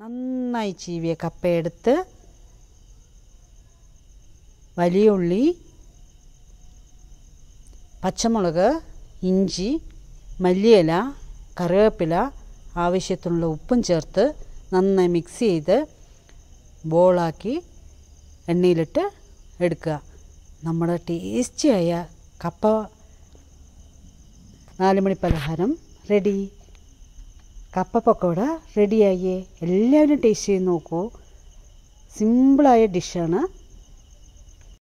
നന്നായി ചീവിയ കപ്പയെടുത്ത് വലിയ ഉള്ളി പച്ചമുളക് ഇഞ്ചി മല്ലിയില കറിവേപ്പില ആവശ്യത്തിനുള്ള ഉപ്പും ചേർത്ത് നന്നായി മിക്സ് ചെയ്ത് ബോളാക്കി എണ്ണയിലിട്ട് എടുക്കുക. നമ്മുടെ ടേസ്റ്റിയായ കപ്പ നാലുമണി പലഹാരം റെഡി കപ്പ പക്കോട റെഡിയായേ എല്ലാവരും ടേസ്റ്റ് ചെയ്ത് നോക്കൂ. സിമ്പിളായ ഡിഷാണ്